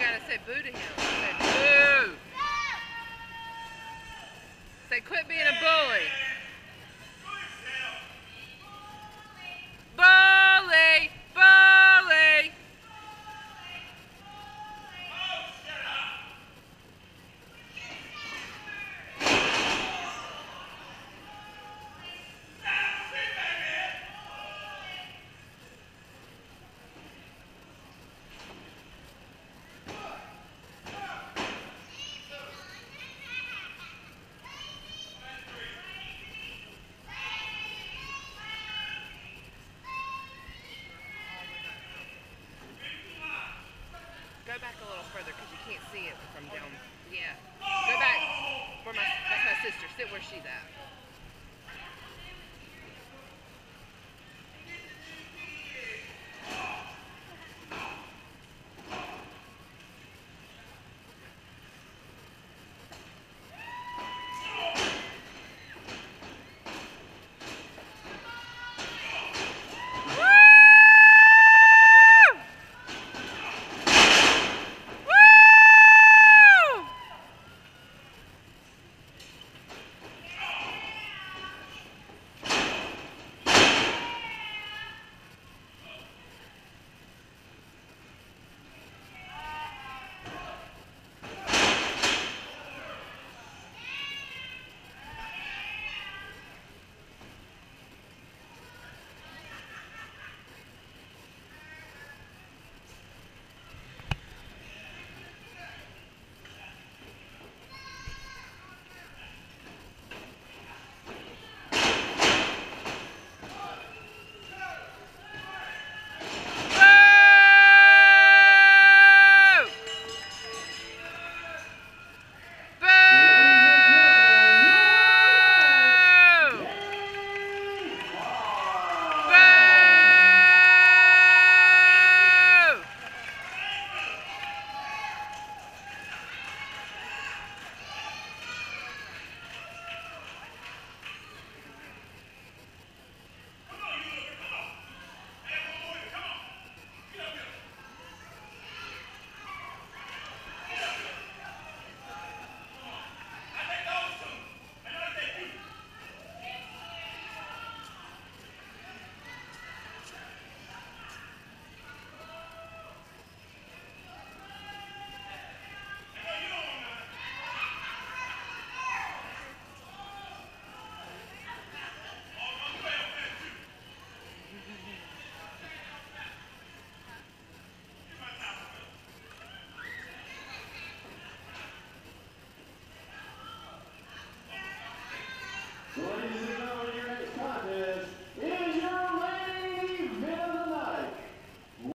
say boo to him. Say boo. Say quit being a. Bully! Go back a little further because you can't see it from down. Yeah. Go back. Where my, that's my sister. Sit where she's at.